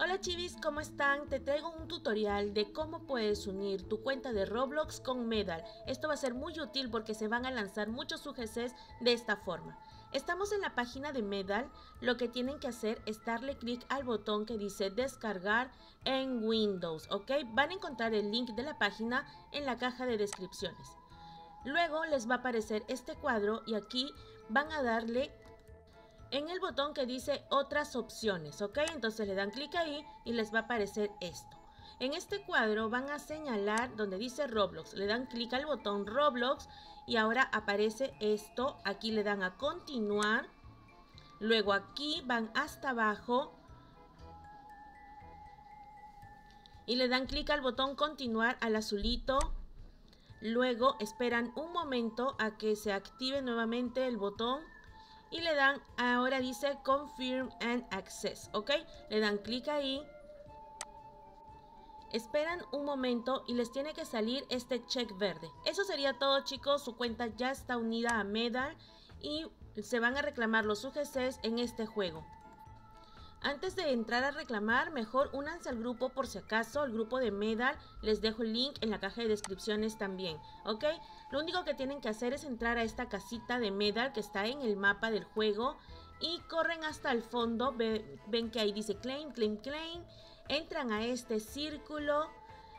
Hola chivis, ¿cómo están? Te traigo un tutorial de cómo puedes unir tu cuenta de Roblox con Medal. Esto va a ser muy útil porque se van a lanzar muchos UGCs de esta forma. Estamos en la página de Medal, lo que tienen que hacer es darle clic al botón que dice descargar en Windows, ¿ok? Van a encontrar el link de la página en la caja de descripciones. Luego les va a aparecer este cuadro y aquí van a darle en el botón que dice otras opciones, ¿ok? Entonces le dan clic ahí y les va a aparecer esto. En este cuadro van a señalar donde dice Roblox, le dan clic al botón Roblox y ahora aparece esto, aquí le dan a continuar, luego aquí van hasta abajo. Y le dan clic al botón continuar al azulito, luego esperan un momento a que se active nuevamente el botón y le dan, ahora dice Confirm and Access, ¿ok? Le dan clic ahí. Esperan un momento y les tiene que salir este check verde. Eso sería todo chicos, su cuenta ya está unida a Medal y se van a reclamar los UGCs en este juego. Antes de entrar a reclamar, mejor únanse al grupo por si acaso, el grupo de Medal, les dejo el link en la caja de descripciones también, ¿ok? Lo único que tienen que hacer es entrar a esta casita de Medal que está en el mapa del juego y corren hasta el fondo, ven que ahí dice claim, claim, claim, entran a este círculo,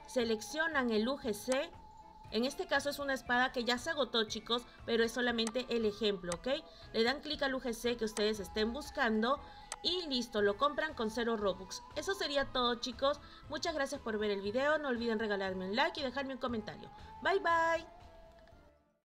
seleccionan el UGC, en este caso es una espada que ya se agotó chicos, pero es solamente el ejemplo, ¿ok? Le dan clic al UGC que ustedes estén buscando y listo, lo compran con 0 Robux. Eso sería todo chicos, muchas gracias por ver el video, no olviden regalarme un like y dejarme un comentario. Bye bye.